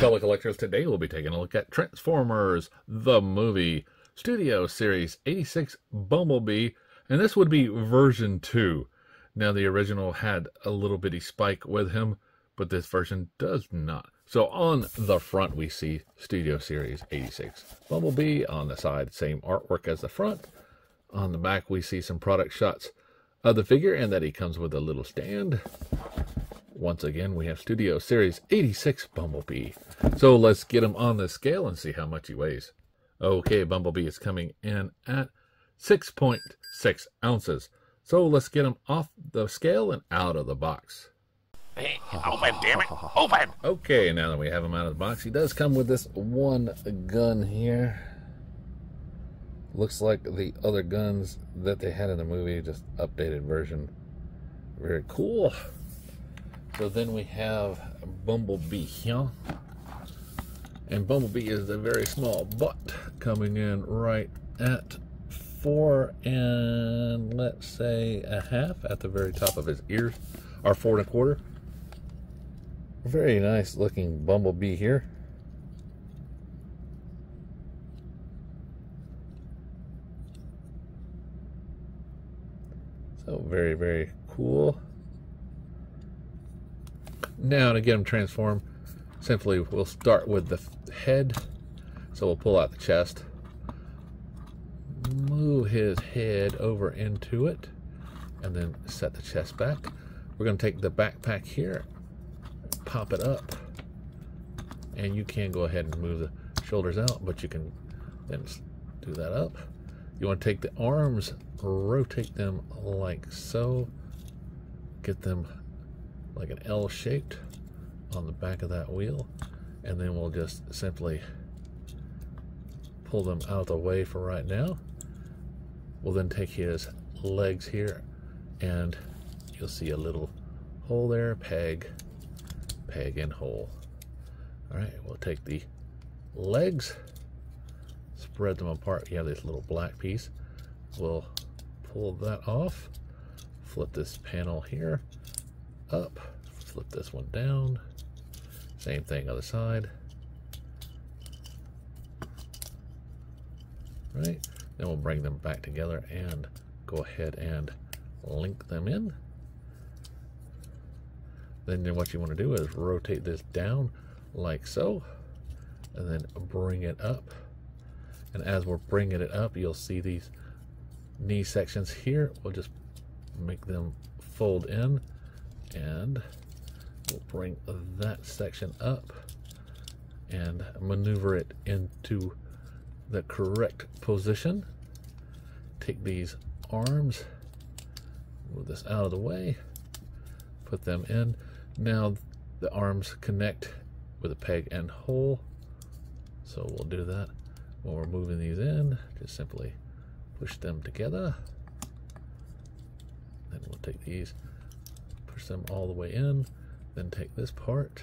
Public collectors. Today we'll be taking a look at Transformers, the movie, Studio Series 86 Bumblebee, and this would be version 2. Now, the original had a little bitty Spike with him, but this version does not. So on the front, we see Studio Series 86 Bumblebee. On the side, same artwork as the front. On the back, we see some product shots of the figure and that he comes with a little stand. Once again, we have Studio Series 86 Bumblebee. So let's get him on the scale and see how much he weighs. Okay, Bumblebee is coming in at 6.6 ounces. So let's get him off the scale and out of the box. Hey, oh, open, damn it! Oh, open! Okay, now that we have him out of the box, he does come with this one gun here. Looks like the other guns that they had in the movie, just updated version. Very cool. So then we have Bumblebee here. And Bumblebee is a very small butt coming in right at four and let's say a half at the very top of his ears, or four and a quarter. Very nice looking Bumblebee here. So very, very cool. Now to get him transformed, simply we'll start with the head. So we'll pull out the chest, move his head over into it, and then set the chest back. We're going to take the backpack here, pop it up, and you can go ahead and move the shoulders out, but you can then do that up. You want to take the arms, rotate them like so, get them like an L shaped on the back of that wheel. And then we'll just simply pull them out of the way for right now. We'll then take his legs here and you'll see a little hole there peg peg and hole. All right we'll take the legs spread them apart. You have this little black piece. We'll pull that off flip this panel here up, flip this one down. Same thing other side. Right, then we'll bring them back together and go ahead and link them in. Then what you want to do is rotate this down like so, and then bring it up. And as we're bringing it up, you'll see these knee sections here. We'll just make them fold in and we'll bring that section up and maneuver it into the correct position. Take these arms, move this out of the way, put them in. Now the arms connect with a peg and hole. So we'll do that when we're moving these in. Just simply push them together. Then we'll take these push them all the way in, then take this part.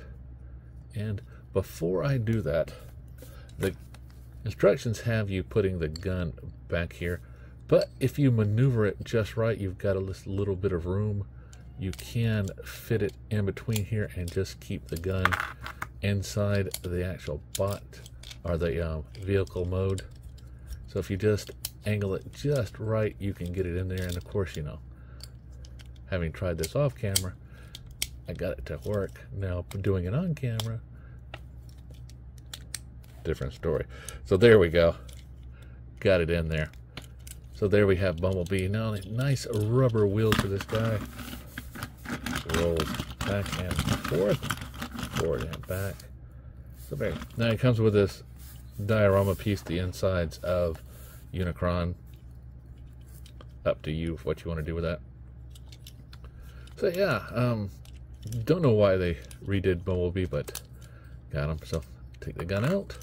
And before I do that, the instructions have you putting the gun back here. But if you maneuver it just right, you've got a little bit of room. You can fit it in between here and just keep the gun inside the actual bot or the um, vehicle mode. So if you just angle it just right, you can get it in there. And of course, you know, having tried this off camera, I got it to work. Now doing it on camera, different story. So there we go. Got it in there. So there we have Bumblebee. Now nice rubber wheel for this guy. Rolls back and forth, forward and back. So. Now it comes with this diorama piece, the insides of Unicron. Up to you what you want to do with that. So yeah, um, don't know why they redid Bumblebee, but got him. So take the gun out,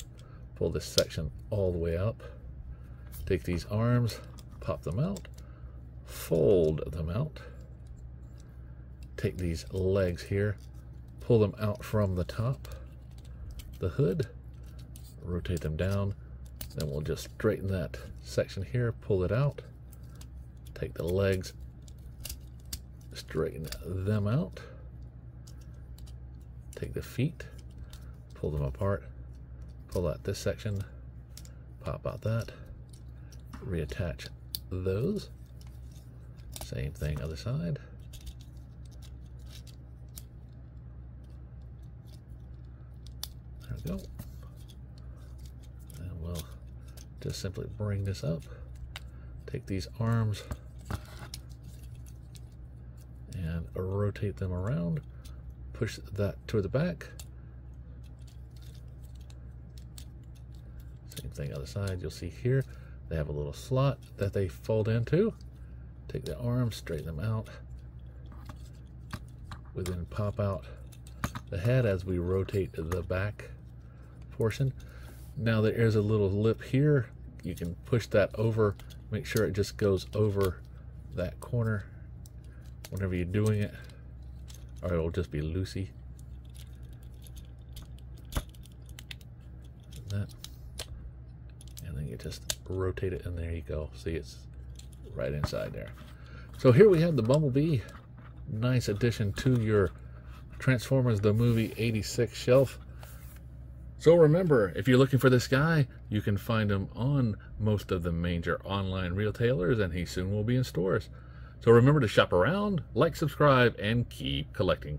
pull this section all the way up, take these arms, pop them out, fold them out, take these legs here, pull them out from the top, the hood, rotate them down, then we'll just straighten that section here, pull it out, take the legs straighten them out. Take the feet, pull them apart, pull out this section, pop out that, reattach those. Same thing other side. There we go. And we'll just simply bring this up. Take these arms and rotate them around. Push that toward the back. Same thing other side. You'll see here they have a little slot that they fold into. Take the arms, straighten them out. We then pop out the head as we rotate the back portion. Now there is a little lip here. You can push that over, make sure it just goes over that corner whenever you're doing it, or it'll just be loosey. That. And then you just rotate it and there you go. See it's right inside there. So here we have the Bumblebee. Nice addition to your Transformers the Movie 86 shelf. So remember, if you're looking for this guy, you can find him on most of the major online retailers and he soon will be in stores. So remember to shop around, like, subscribe, and keep collecting.